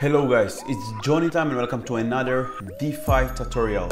Hello guys, it's JohnnyTime and welcome to another DeFi tutorial.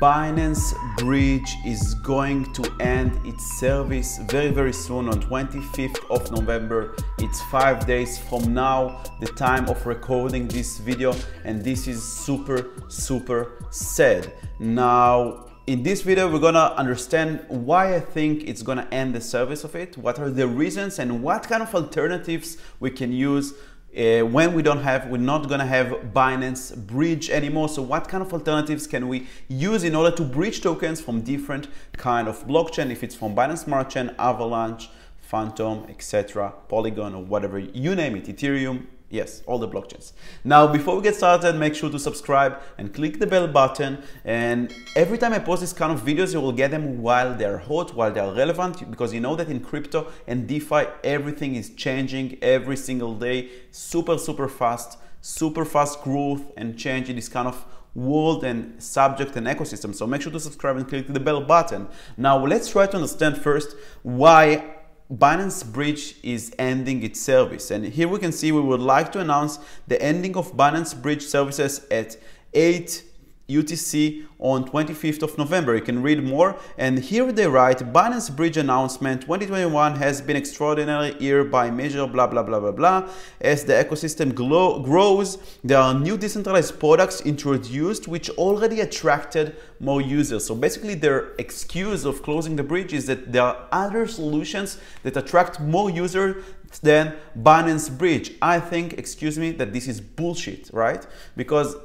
Binance Bridge is going to end its service very very soon on 25th of November. It's five days from now, the time of recording this video and this is super super sad. Now in this video, we're gonna understand why I think it's gonna end the service of it, what are the reasons and what kind of alternatives we can use uh, when we don't have, we're not gonna have Binance Bridge anymore. So what kind of alternatives can we use in order to bridge tokens from different kind of blockchain, if it's from Binance Smart Chain, Avalanche, Fantom, etc., Polygon, or whatever, you name it, Ethereum, Yes, all the blockchains. Now, before we get started, make sure to subscribe and click the bell button. And every time I post this kind of videos, you will get them while they're hot, while they're relevant, because you know that in crypto and DeFi, everything is changing every single day, super, super fast, super fast growth and change in this kind of world and subject and ecosystem. So make sure to subscribe and click the bell button. Now, let's try to understand first why Binance Bridge is ending its service. And here we can see we would like to announce the ending of Binance Bridge services at 8 UTC on 25th of November. You can read more. And here they write, Binance Bridge announcement 2021 has been extraordinary year by measure, blah, blah, blah, blah, blah. As the ecosystem grows, there are new decentralized products introduced which already attracted more users. So basically their excuse of closing the bridge is that there are other solutions that attract more users than Binance Bridge. I think, excuse me, that this is bullshit, right? Because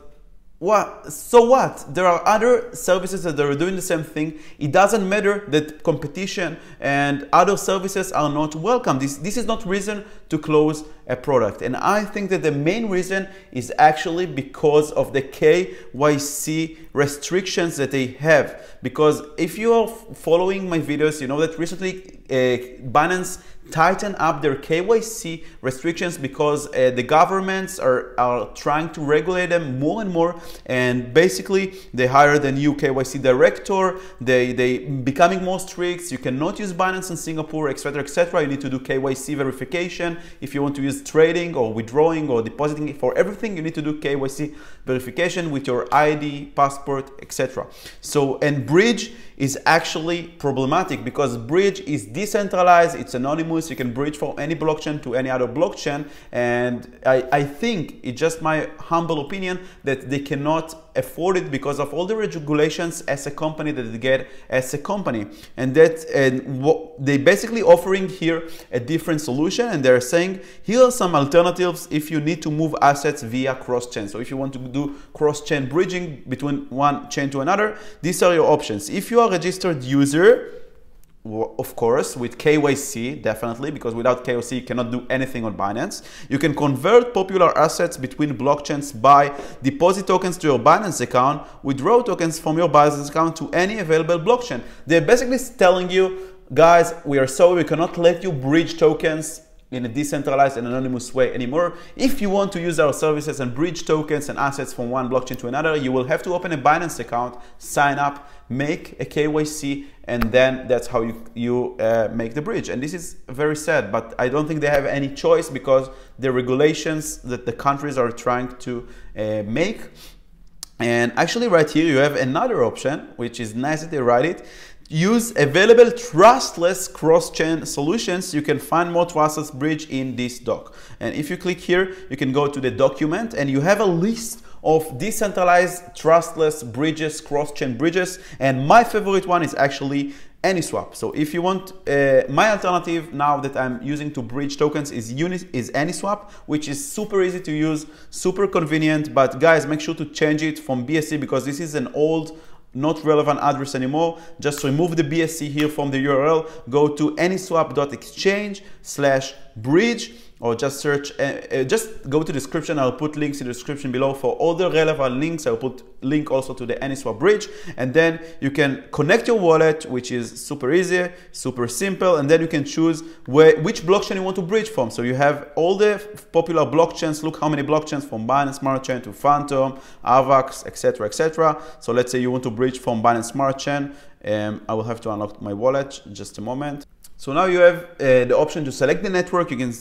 what? So what? There are other services that are doing the same thing. It doesn't matter that competition and other services are not welcome. This, this is not reason to close a product. And I think that the main reason is actually because of the KYC restrictions that they have. Because if you are following my videos, you know that recently Binance tighten up their KYC restrictions because uh, the governments are, are trying to regulate them more and more. And basically they hired a new KYC director. They they becoming more strict. You cannot use Binance in Singapore etc etc you need to do KYC verification. If you want to use trading or withdrawing or depositing for everything you need to do KYC verification with your ID passport etc so and bridge is actually problematic because bridge is decentralized, it's anonymous, you can bridge from any blockchain to any other blockchain. And I, I think, it's just my humble opinion, that they cannot afford it because of all the regulations as a company that they get as a company. And that and what they basically offering here a different solution and they're saying here are some alternatives if you need to move assets via cross-chain. So if you want to do cross-chain bridging between one chain to another, these are your options. If you are a registered user, of course, with KYC, definitely, because without KYC, you cannot do anything on Binance. You can convert popular assets between blockchains by deposit tokens to your Binance account, withdraw tokens from your Binance account to any available blockchain. They're basically telling you, guys, we are sorry, we cannot let you bridge tokens in a decentralized and anonymous way anymore. If you want to use our services and bridge tokens and assets from one blockchain to another, you will have to open a Binance account, sign up, make a KYC, and then that's how you, you uh, make the bridge. And this is very sad, but I don't think they have any choice because the regulations that the countries are trying to uh, make. And actually right here you have another option, which is nice that they write it use available trustless cross-chain solutions, you can find more trustless bridge in this doc. And if you click here, you can go to the document and you have a list of decentralized trustless bridges, cross-chain bridges. And my favorite one is actually AnySwap. So if you want, uh, my alternative now that I'm using to bridge tokens is Unis is AnySwap, which is super easy to use, super convenient. But guys, make sure to change it from BSC because this is an old not relevant address anymore. Just remove the BSC here from the URL, go to anyswap.exchange slash bridge or just search, uh, just go to description. I'll put links in the description below for all the relevant links. I'll put link also to the AnySwap bridge. And then you can connect your wallet, which is super easy, super simple. And then you can choose where, which blockchain you want to bridge from. So you have all the popular blockchains. Look how many blockchains from Binance Smart Chain to Fantom, Avax, etc., etc. So let's say you want to bridge from Binance Smart Chain. Um, I will have to unlock my wallet just a moment. So now you have uh, the option to select the network. You can,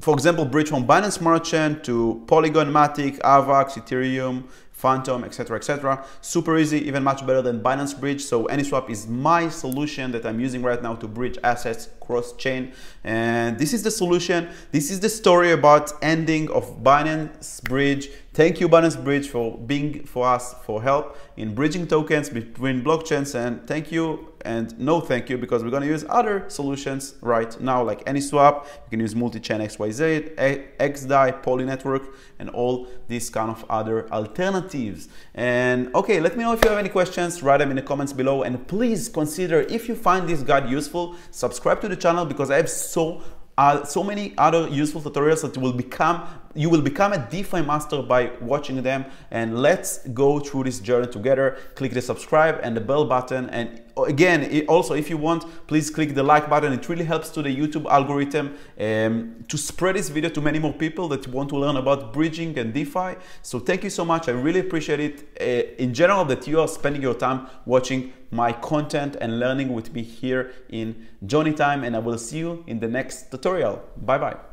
for example, bridge from Binance Smart Chain to Polygon, Matic, Avax, Ethereum, Fantom, etc., etc. Super easy, even much better than Binance Bridge. So AnySwap is my solution that I'm using right now to bridge assets cross-chain. And this is the solution. This is the story about ending of Binance Bridge. Thank you, Binance Bridge, for being for us for help in bridging tokens between blockchains. And thank you and no thank you because we're going to use other solutions right now like AnySwap. You can use multi-chain XYZ, XDAI, Poly Network, and all these kind of other alternatives. And okay, let me know if you have any questions. Write them in the comments below. And please consider if you find this guide useful, subscribe to the channel because I have so uh, so many other useful tutorials that will become you will become a DeFi master by watching them and let's go through this journey together. Click the subscribe and the bell button and again also if you want please click the like button it really helps to the YouTube algorithm um, to spread this video to many more people that want to learn about bridging and DeFi. So thank you so much. I really appreciate it uh, in general that you are spending your time watching my content and learning with me here in JohnnyTime and I will see you in the next tutorial. Bye bye.